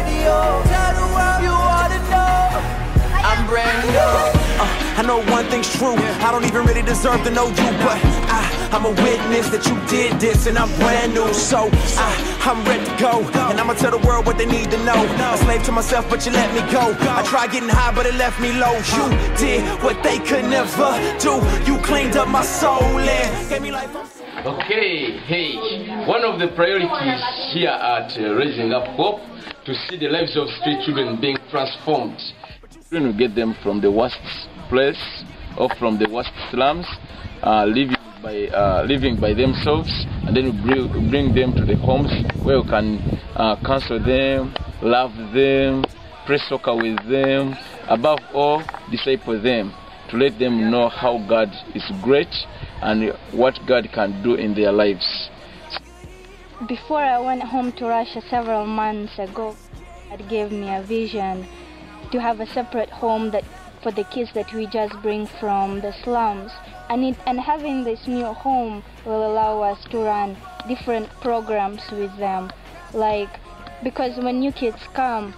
radio. Tell the world you to know. I'm brand new. Uh, I know one thing's true. I don't even really deserve to know you, but I, I'm a witness that you did this, and I'm brand new. So I, I'm ready to go, and I'ma tell the world what they need to know. A slave to myself, but you let me go. I tried getting high, but it left me low. You did what they could never do. You cleaned up my soul and gave me life. Okay, hey, one of the priorities here at uh, Raising Up Hope to see the lives of street children being transformed. Children will get them from the worst place or from the worst slums, uh, living by uh, living by themselves, and then we bring, them to the homes where we can uh, counsel them, love them, play soccer with them, above all, disciple them to let them know how God is great and what God can do in their lives. Before I went home to Russia several months ago, God gave me a vision to have a separate home that for the kids that we just bring from the slums. And, it, and having this new home will allow us to run different programs with them. Like, because when new kids come,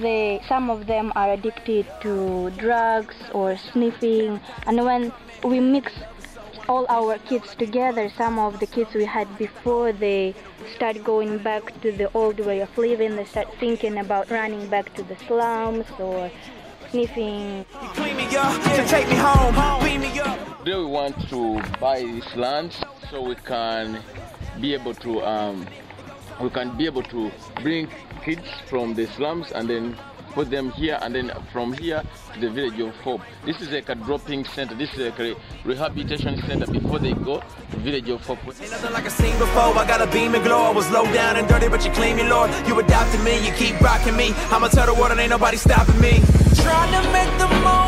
they, some of them are addicted to drugs or sniffing. And when we mix all our kids together, some of the kids we had before, they start going back to the old way of living. They start thinking about running back to the slums or sniffing. You clean me up to take me home, beam me up. Today we want to buy this land so we can be able to um, we can be able to bring kids from the slums and then put them here and then from here to the village of hope this is like a dropping center this is like a rehabilitation center before they go to village of hope Ain't nothing like I seen before. I got a beam and glow. I was low down and dirty, but you clean me, Lord. You adopted me, you keep rocking me. I'ma tell the world and ain't nobody stopping me. Trying to make the moments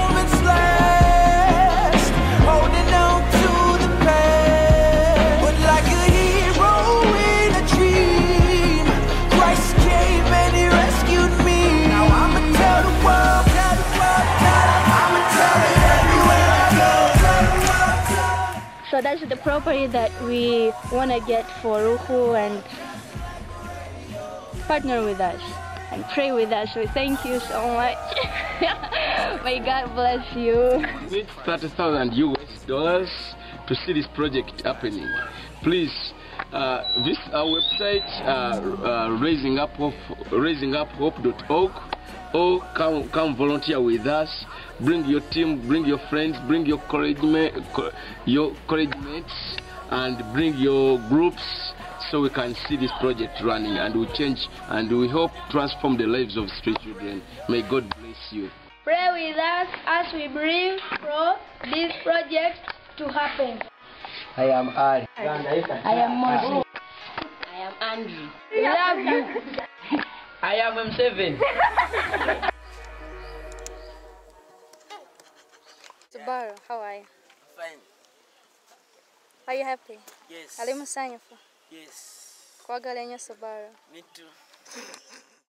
So that's the property that we want to get for Ruhu and partner with us and pray with us. So thank you so much. May God bless you. need 30,000 US dollars to see this project happening. Please uh, visit our website, uh, uh, raising up or come, come volunteer with us. Bring your team, bring your friends, bring your college, your college mates, and bring your groups so we can see this project running and we change and we hope transform the lives of street children. May God bless you. Pray with us as we bring pro this project to happen. I am Ali. I am Mosi. I am Andrew. We love you. I am M7. Subaru, how are you? Fine. Are you happy? Yes. Ali musanyu Yes. kwagala nnyo Subaru. Me too.